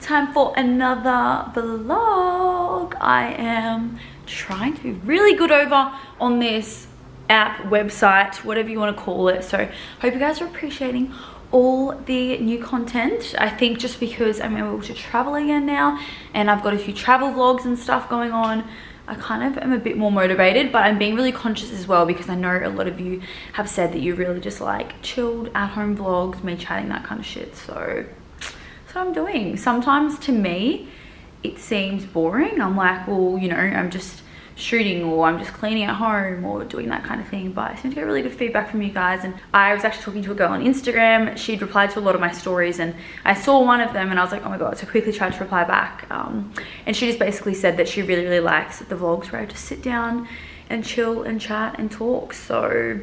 time for another vlog. I am trying to be really good over on this app, website, whatever you want to call it. So hope you guys are appreciating all the new content. I think just because I'm able to travel again now and I've got a few travel vlogs and stuff going on, I kind of am a bit more motivated, but I'm being really conscious as well because I know a lot of you have said that you really just like chilled at home vlogs, me chatting, that kind of shit. So that's what I'm doing. Sometimes to me, it seems boring. I'm like, well, you know, I'm just shooting or I'm just cleaning at home or doing that kind of thing. But I seem to get really good feedback from you guys. And I was actually talking to a girl on Instagram. She'd replied to a lot of my stories and I saw one of them and I was like, oh my God. So I quickly tried to reply back. Um, and she just basically said that she really, really likes the vlogs where I just sit down and chill and chat and talk. So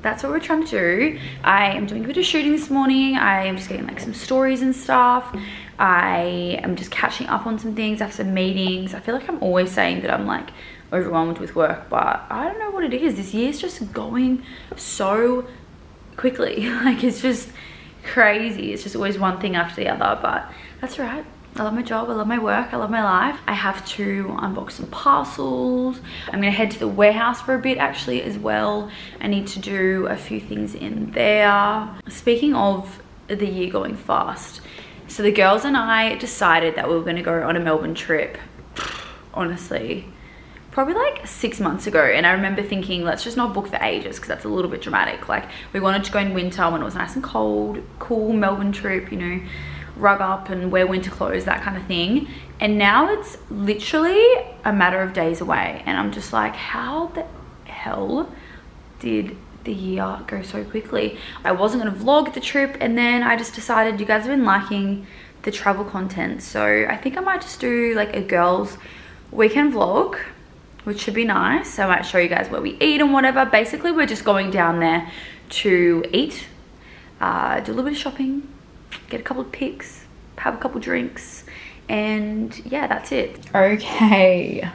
that's what we're trying to do. I am doing a bit of shooting this morning. I am just getting like some stories and stuff. I am just catching up on some things. I have some meetings. I feel like I'm always saying that I'm like overwhelmed with work, but I don't know what it is. This year's just going so quickly. like it's just crazy. It's just always one thing after the other, but that's right. I love my job, I love my work, I love my life. I have to unbox some parcels. I'm gonna head to the warehouse for a bit actually as well. I need to do a few things in there. Speaking of the year going fast, so the girls and I decided that we were gonna go on a Melbourne trip. Honestly, probably like six months ago and I remember thinking let's just not book for ages because that's a little bit dramatic like we wanted to go in winter when it was nice and cold cool Melbourne trip you know rug up and wear winter clothes that kind of thing. And now it's literally a matter of days away. And I'm just like how the hell did the year go so quickly? I wasn't gonna vlog the trip and then I just decided you guys have been liking the travel content. So I think I might just do like a girls weekend vlog which should be nice. I might show you guys where we eat and whatever. Basically, we're just going down there to eat, uh, do a little bit of shopping, get a couple of pics, have a couple drinks, and yeah, that's it. Okay,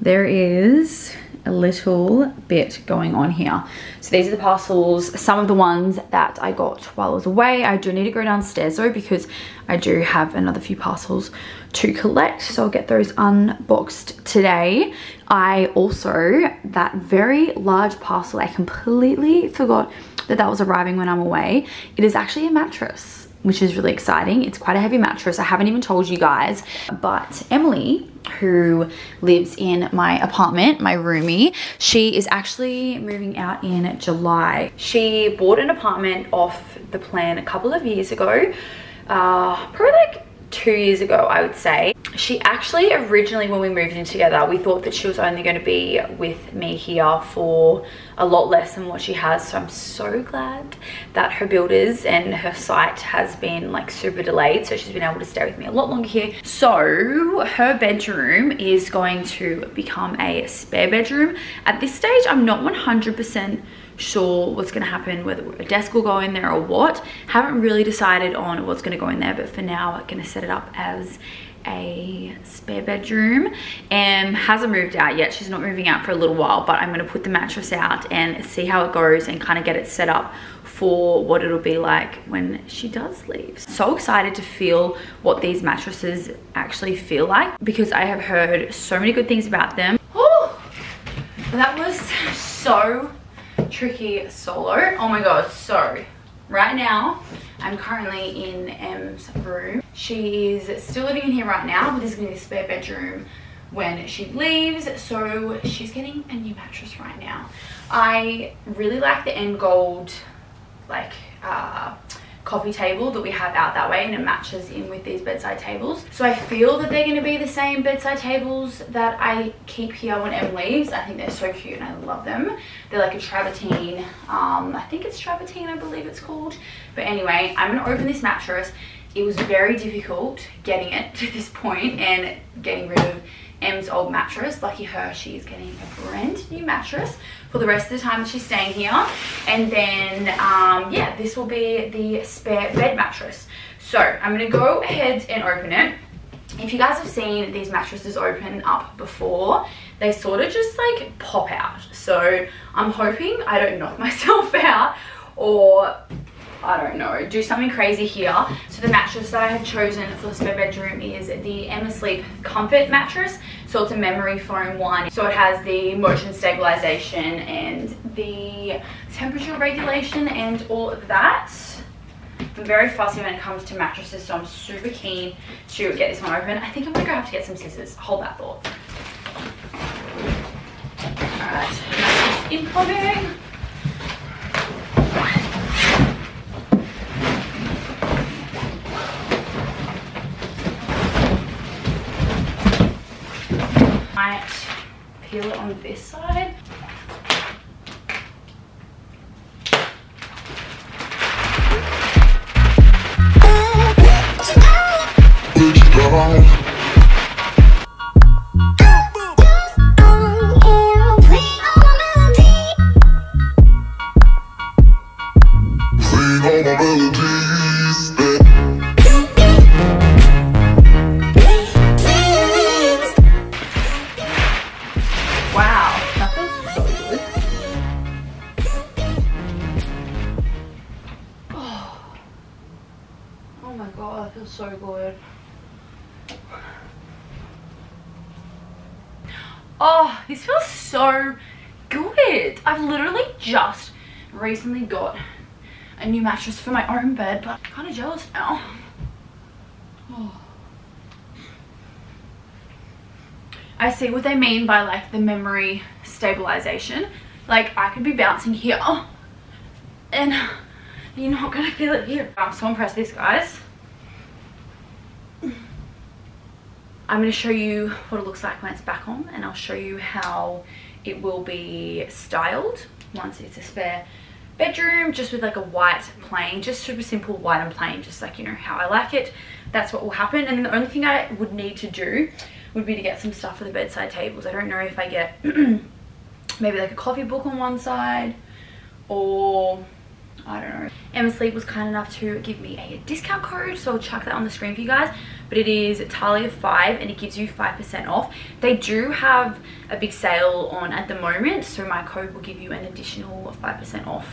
there is a little bit going on here. So these are the parcels, some of the ones that I got while I was away. I do need to go downstairs though because I do have another few parcels to collect. So I'll get those unboxed today. I also, that very large parcel, I completely forgot that that was arriving when I'm away. It is actually a mattress which is really exciting. It's quite a heavy mattress. I haven't even told you guys, but Emily, who lives in my apartment, my roomie, she is actually moving out in July. She bought an apartment off the plan a couple of years ago, uh, probably like two years ago, I would say. She actually originally, when we moved in together, we thought that she was only going to be with me here for a lot less than what she has. So I'm so glad that her builders and her site has been like super delayed. So she's been able to stay with me a lot longer here. So her bedroom is going to become a spare bedroom. At this stage, I'm not 100% sure what's going to happen, whether a desk will go in there or what. Haven't really decided on what's going to go in there, but for now, I'm going to set it up as a spare bedroom and hasn't moved out yet. She's not moving out for a little while but i'm going to put the mattress out and see how it goes and kind of get it set up for what it'll be like when she does leave. So excited to feel what these mattresses actually feel like because i have heard so many good things about them. Oh that was so tricky solo. Oh my god, so right now I'm currently in Em's room. She is still living in here right now, but this is gonna be the spare bedroom when she leaves. So she's getting a new mattress right now. I really like the end gold like uh, coffee table that we have out that way and it matches in with these bedside tables. So I feel that they're going to be the same bedside tables that I keep here when Em leaves. I think they're so cute and I love them. They're like a travertine. Um, I think it's travertine, I believe it's called. But anyway, I'm going to open this mattress. It was very difficult getting it to this point and getting rid of Em's old mattress. Lucky her, she's getting a brand new mattress for the rest of the time that she's staying here. And then, um, yeah, this will be the spare bed mattress. So I'm gonna go ahead and open it. If you guys have seen these mattresses open up before, they sort of just like pop out. So I'm hoping I don't knock myself out or I don't know, do something crazy here. So the mattress that I had chosen for the spare bedroom is the Emma Sleep Comfort mattress. So it's a memory foam one. So it has the motion stabilization and the temperature regulation and all of that. I'm very fussy when it comes to mattresses, so I'm super keen to get this one open. I think I'm gonna go have to get some scissors. Hold that thought. Alright, incoming. Might peel it on this side. Recently got a new mattress for my own bed, but I'm kind of jealous now. Oh. I see what they mean by like the memory stabilization. Like I could be bouncing here and you're not gonna feel it here. I'm so impressed with this guys. I'm gonna show you what it looks like when it's back on and I'll show you how it will be styled once it's a spare bedroom just with like a white plain just super simple white and plain just like you know how I like it that's what will happen and the only thing I would need to do would be to get some stuff for the bedside tables I don't know if I get maybe like a coffee book on one side or I don't know. Emma Sleep was kind enough to give me a discount code, so I'll chuck that on the screen for you guys. But it is Tahlia5 and it gives you 5% off. They do have a big sale on at the moment, so my code will give you an additional 5% off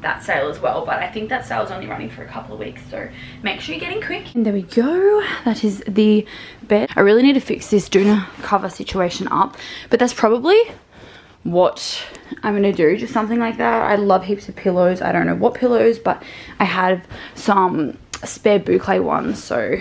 that sale as well. But i think that sale is only running for a couple of weeks so make sure you're getting quick. And there we go. That is the bed. I really need to fix this doona cover situation up but that's probably what I'm gonna do. Just something like that. I love heaps of pillows. I don't know what pillows but I have some spare boucle ones so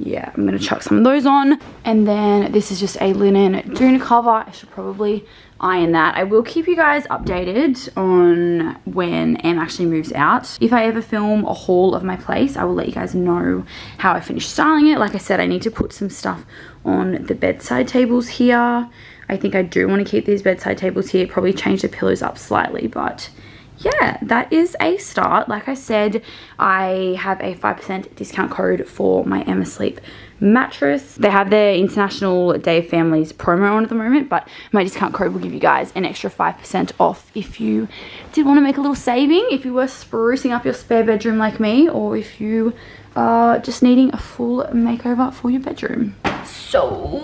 yeah I'm gonna chuck some of those on. And then this is just a linen doona cover. I should probably iron that. I will keep you guys updated on when Em actually moves out. If I ever film a haul of my place I will let you guys know how I finish styling it. Like I said I need to put some stuff on the bedside tables here. I think I do want to keep these bedside tables here, probably change the pillows up slightly, but yeah, that is a start. Like I said, I have a 5% discount code for my Emma Sleep mattress. They have their International Day of Families promo on at the moment, but my discount code will give you guys an extra 5% off if you did want to make a little saving, if you were sprucing up your spare bedroom like me, or if you are just needing a full makeover for your bedroom. So,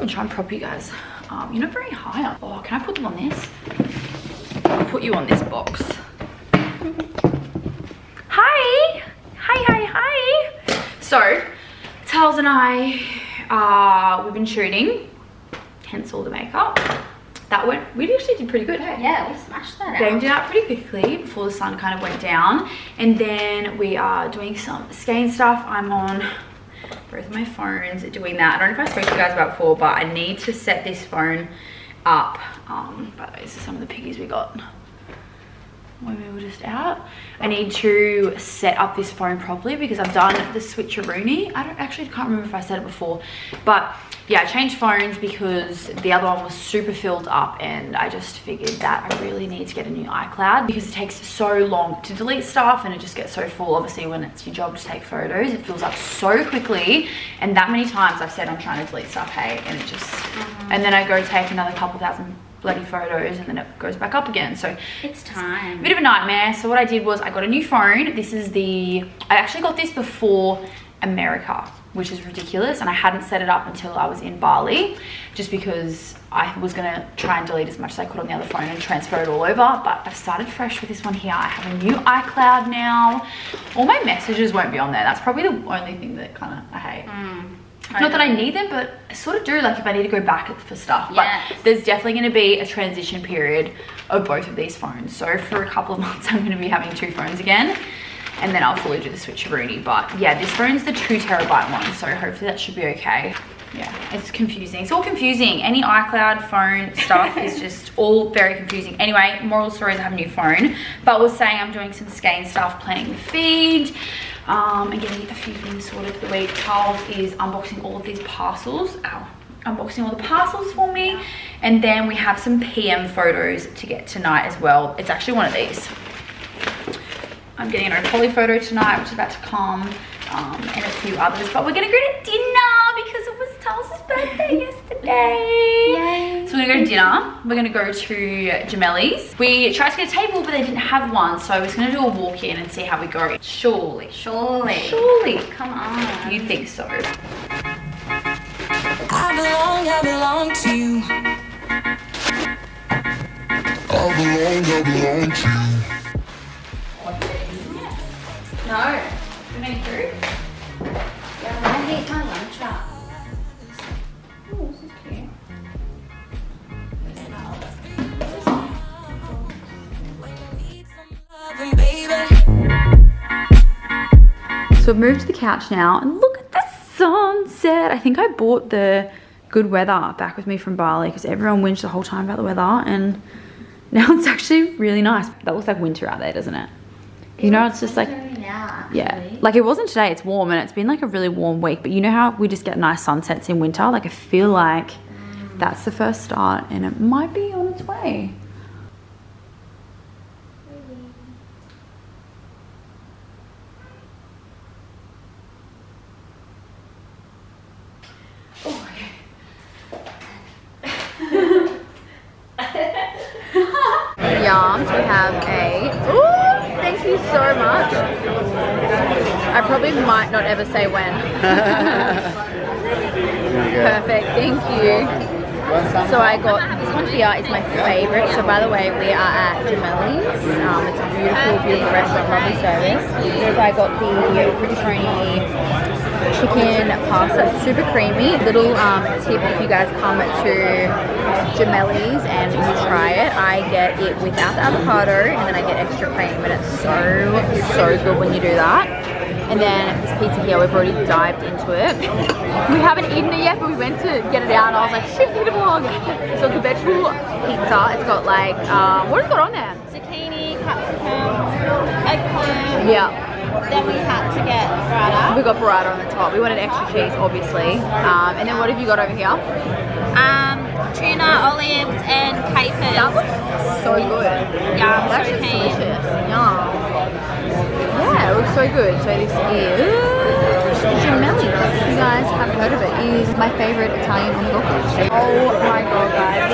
I'm trying to prop you guys um, you're not very high up. Oh, can I put them on this? I'll put you on this box. Hi! Hi, hi, hi! So, Tals and I, uh, we've been shooting, hence all the makeup. That went, we actually did pretty good, hey? Yeah, we smashed that Gamed it out pretty quickly before the sun kind of went down. And then we are doing some skein stuff. I'm on both my phones doing that. I don't know if I spoke to you guys about before, but I need to set this phone up. Um, but these are some of the piggies we got when we were just out. I need to set up this phone properly because I've done the switcheroony. I don't actually can't remember if I said it before, but yeah, I changed phones because the other one was super filled up and I just figured that I really need to get a new iCloud because it takes so long to delete stuff and it just gets so full. Obviously, when it's your job to take photos, it fills up so quickly. And that many times I've said I'm trying to delete stuff, hey, and it just, mm -hmm. and then I go take another couple thousand bloody photos and then it goes back up again. So it's time. A bit of a nightmare. So what I did was I got a new phone. This is the, I actually got this before America, which is ridiculous. And I hadn't set it up until I was in Bali, just because I was gonna try and delete as much as I could on the other phone and transfer it all over. But I've started fresh with this one here. I have a new iCloud now. All my messages won't be on there. That's probably the only thing that kind of I hate. Mm, Not that I need them, but I sort of do, like if I need to go back for stuff. Yes. But there's definitely gonna be a transition period of both of these phones. So for a couple of months, I'm gonna be having two phones again. And then I'll fully do the switcheroonie. But yeah, this phone's the two terabyte one. So hopefully that should be okay. Yeah, it's confusing. It's all confusing. Any iCloud phone stuff is just all very confusing. Anyway, moral story is I have a new phone. But we're saying I'm doing some skein stuff, planning the feed, um, and getting a few things sorted for the week. Charles is unboxing all of these parcels. Ow. Unboxing all the parcels for me. And then we have some PM photos to get tonight as well. It's actually one of these. I'm getting an poly photo tonight, which is about to come, um, and a few others. But we're gonna go to dinner because it was Charles's birthday yesterday. Yay. So we're gonna go to dinner. We're gonna go to Gemelli's. We tried to get a table, but they didn't have one, so I was gonna do a walk in and see how we go. Surely, Surely. surely, Come on. you'd think so. I belong, I belong to you. I belong, I belong to you. No. Any fruit? I So I've moved to the couch now and look at the sunset. I think I bought the good weather back with me from Bali because everyone whinged the whole time about the weather and now it's actually really nice. That looks like winter out there, doesn't it? You know, it's just like, now, yeah, like it wasn't today, it's warm and it's been like a really warm week, but you know how we just get nice sunsets in winter? Like I feel like that's the first start and it might be on its way. Yums, we have a. Ooh, thank you so much. I probably might not ever say when. Perfect, thank you. So I got this one here is my favorite. So by the way, we are at Gemelli's. Um, it's a beautiful, beautiful restaurant, lovely service. So I got the rigatoni chicken pasta, super creamy. Little um, tip if you guys come to Gemelli's and you try it, I get it without the avocado and then I get extra cream and it's so, so good when you do that. And then this pizza here, we've already dived into it. We haven't eaten it yet, but we went to get it out and I was like, shit, need a vlog. So it's a vegetable pizza. It's got like, um, what has it got on there? Zucchini, capsicum, eggplant. Yeah. Then we had to get burrata. We got burrata on the top. We wanted extra cheese, obviously. Um, and then what have you got over here? Um, tuna, olives, and capers. That looks so good. Yum, That so delicious. Yum. Yeah, it looks so good. So this is Gemelli. If you guys haven't heard of it, it is my favorite Italian on the Gold Coast. Oh my god, guys.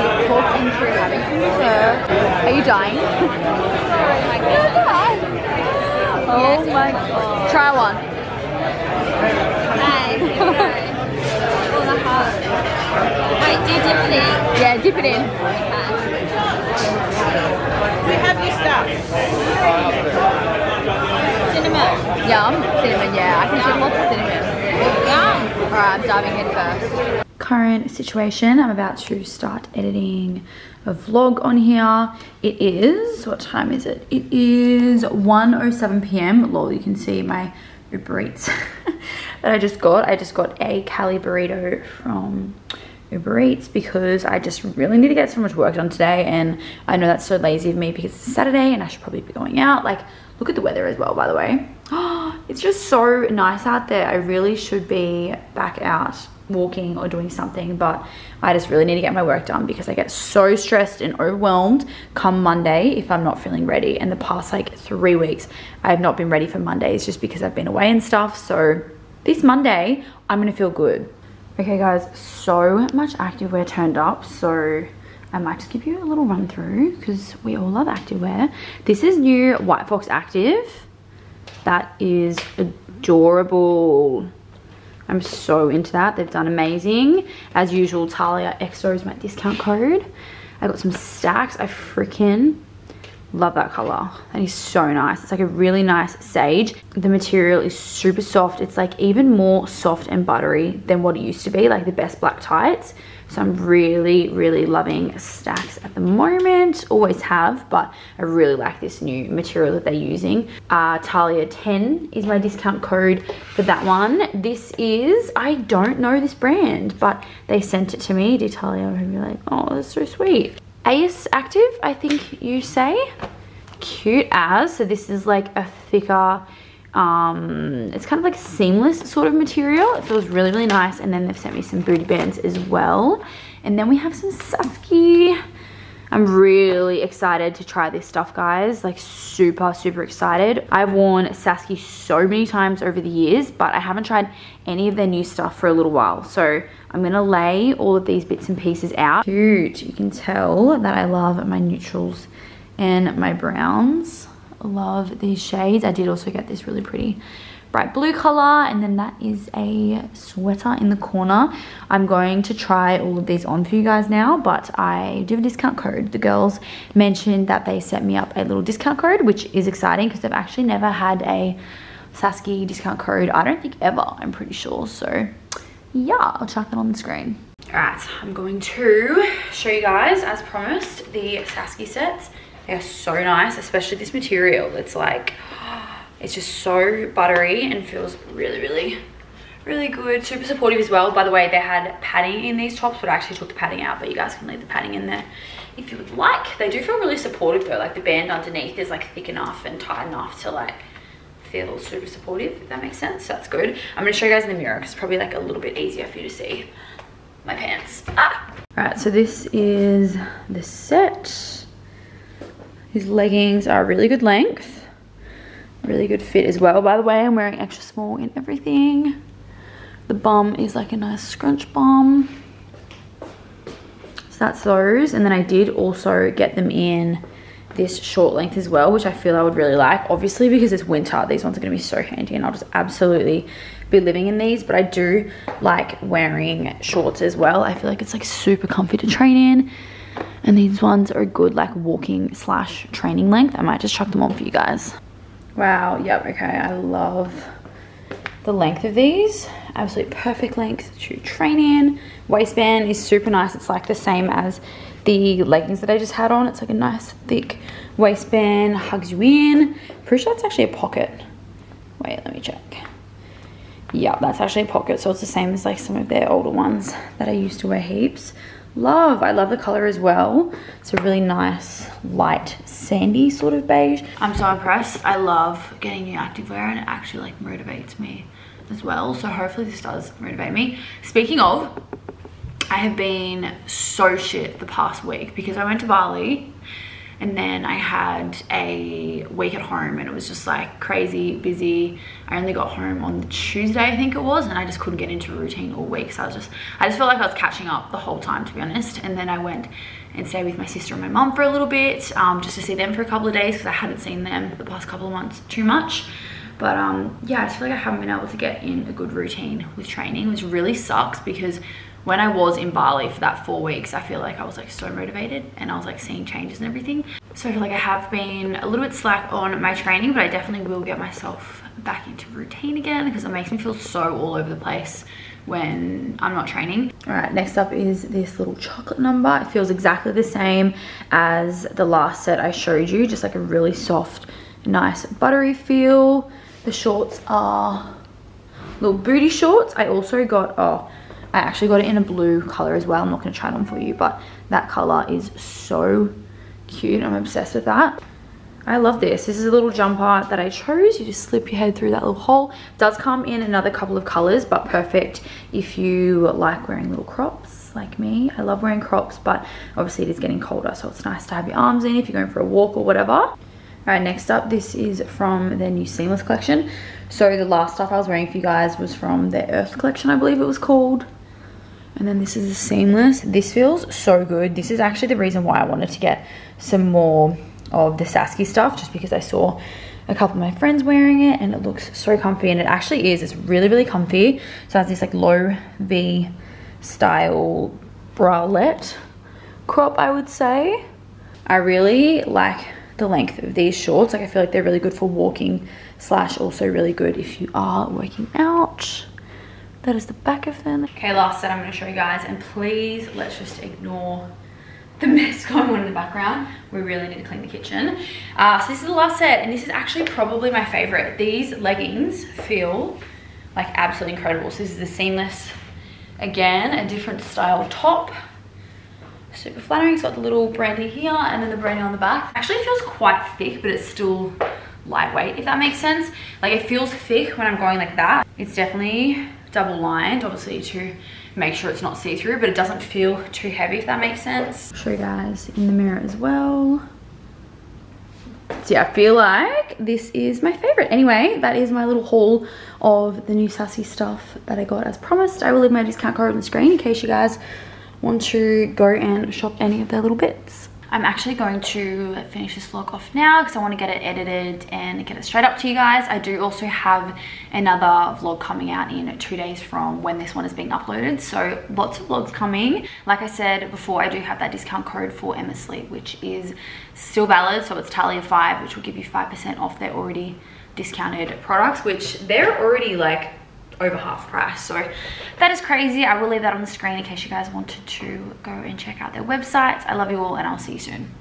Into having some dessert. Are you dying? Oh my god. Oh my god. Try one. Hey, here we go. All the heart. Wait, do you dip it in? Yeah, dip it in. We have your stuff. Cinnamon. Yum. Cinnamon, yeah. I can do lots of cinnamon. Yum. Alright, I'm diving in first. Current situation, I'm about to start editing a vlog on here. It is, what time is it? It is 1.07 p.m. Lol, you can see my Uber Eats that I just got. I just got a Cali burrito from Uber Eats because I just really need to get so much work done today and I know that's so lazy of me because it's Saturday and I should probably be going out. Like, look at the weather as well, by the way. it's just so nice out there. I really should be back out walking or doing something, but I just really need to get my work done because I get so stressed and overwhelmed come Monday if I'm not feeling ready. And the past like three weeks, I have not been ready for Mondays just because I've been away and stuff. So this Monday, I'm gonna feel good. Okay guys, so much activewear turned up, so I might just give you a little run through because we all love activewear. This is new White Fox Active. That is adorable. I'm so into that. They've done amazing. As usual, Tahlia XO is my discount code. I got some Stax. I freaking love that color. And it's so nice. It's like a really nice sage. The material is super soft. It's like even more soft and buttery than what it used to be, like the best black tights. So I'm really, really loving Stax at the moment. Always have, but I really like this new material that they're using. Uh, Tahlia 10 is my discount code for that one. This is, I don't know this brand, but they sent it to me. Dear Tahlia, I'm like, oh, that's so sweet. Ace Active, I think you say. Cute as. So this is like a thicker, um, it's kind of like a seamless sort of material. It feels really, really nice. And then they've sent me some booty bands as well. And then we have some Saski. I'm really excited to try this stuff, guys. Like super, super excited. I've worn Saski so many times over the years, but I haven't tried any of their new stuff for a little while. So I'm gonna lay all of these bits and pieces out. Cute, you can tell that I love my neutrals and my browns. Love these shades. I did also get this really pretty bright blue color and then that is a sweater in the corner. I'm going to try all of these on for you guys now but i do have a discount code. The girls mentioned that they set me up a little discount code which is exciting because i've actually never had a saski discount code i don't think ever i'm pretty sure. So yeah i'll chuck that on the screen. All right i'm going to show you guys as promised the saski sets they are so nice especially this material it's like it's just so buttery and feels really, really, really good. Super supportive as well. By the way, they had padding in these tops, but I actually took the padding out, but you guys can leave the padding in there if you would like. They do feel really supportive though. Like the band underneath is like thick enough and tight enough to like feel super supportive, if that makes sense. That's good. I'm gonna show you guys in the mirror because it's probably like a little bit easier for you to see my pants. Ah! All right, so this is the set. These leggings are really good length. Really good fit as well by the way. I'm wearing extra small in everything. The bum is like a nice scrunch bum. So that's those. And then i did also get them in this short length as well which i feel i would really like. Obviously because it's winter these ones are going to be so handy and i'll just absolutely be living in these. But i do like wearing shorts as well. I feel like it's like super comfy to train in and these ones are good like walking slash training length i might just chuck them on for you guys Wow, yep, okay, I love the length of these. Absolute perfect length to train in. Waistband is super nice. It's like the same as the leggings that I just had on. It's like a nice thick waistband, hugs you in. Pretty sure it's actually a pocket. Wait, let me check. Yeah, that's actually a pocket. So it's the same as like some of their older ones that I used to wear heaps. Love, I love the color as well. It's a really nice, light, sandy sort of beige. I'm so impressed. I love getting new activewear and it actually like motivates me as well. So hopefully this does motivate me. Speaking of, I have been so shit the past week because I went to Bali and then I had a week at home and it was just like crazy busy. I only got home on Tuesday, I think it was, and I just couldn't get into a routine all week. So I was just, I just felt like I was catching up the whole time, to be honest. And then I went and stayed with my sister and my mum for a little bit, um, just to see them for a couple of days because I hadn't seen them the past couple of months too much. But um, yeah, I just feel like I haven't been able to get in a good routine with training, which really sucks because when I was in Bali for that four weeks, I feel like I was like so motivated and I was like seeing changes and everything. So I feel like I have been a little bit slack on my training, but I definitely will get myself back into routine again because it makes me feel so all over the place when I'm not training. All right, next up is this little chocolate number. It feels exactly the same as the last set I showed you, just like a really soft, nice buttery feel. The shorts are little booty shorts. I also got, oh, I actually got it in a blue color as well. I'm not going to try it on for you, but that color is so cute. I'm obsessed with that. I love this. This is a little jumper that I chose. You just slip your head through that little hole. It does come in another couple of colors, but perfect if you like wearing little crops like me. I love wearing crops, but obviously it is getting colder, so it's nice to have your arms in if you're going for a walk or whatever. All right, next up, this is from their new Seamless collection. So the last stuff I was wearing for you guys was from their Earth collection, I believe it was called. And then this is a seamless. This feels so good. This is actually the reason why I wanted to get some more of the Saski stuff, just because I saw a couple of my friends wearing it and it looks so comfy and it actually is. It's really, really comfy. So it has this like low V style bralette crop, I would say. I really like the length of these shorts. Like I feel like they're really good for walking slash also really good if you are working out. That is the back of them. Okay, last set I'm gonna show you guys and please let's just ignore the mess going on in the background. We really need to clean the kitchen. Uh, so this is the last set and this is actually probably my favorite. These leggings feel like absolutely incredible. So this is the seamless, again, a different style top. Super flattering, it's got the little brandy here and then the brandy on the back. Actually feels quite thick, but it's still lightweight, if that makes sense. Like it feels thick when I'm going like that. It's definitely double lined, obviously to make sure it's not see-through, but it doesn't feel too heavy, if that makes sense. Show you guys in the mirror as well. So yeah, I feel like this is my favorite. Anyway, that is my little haul of the new Sassy stuff that I got as promised. I will leave my discount code on the screen in case you guys want to go and shop any of their little bits. I'm actually going to finish this vlog off now because I want to get it edited and get it straight up to you guys. I do also have another vlog coming out in two days from when this one is being uploaded. So lots of vlogs coming. Like I said before, I do have that discount code for Emma Sleep, which is still valid. So it's Tahlia 5, which will give you 5% off their already discounted products, which they're already like over half price. So that is crazy. I will leave that on the screen in case you guys wanted to go and check out their websites. I love you all and I'll see you soon.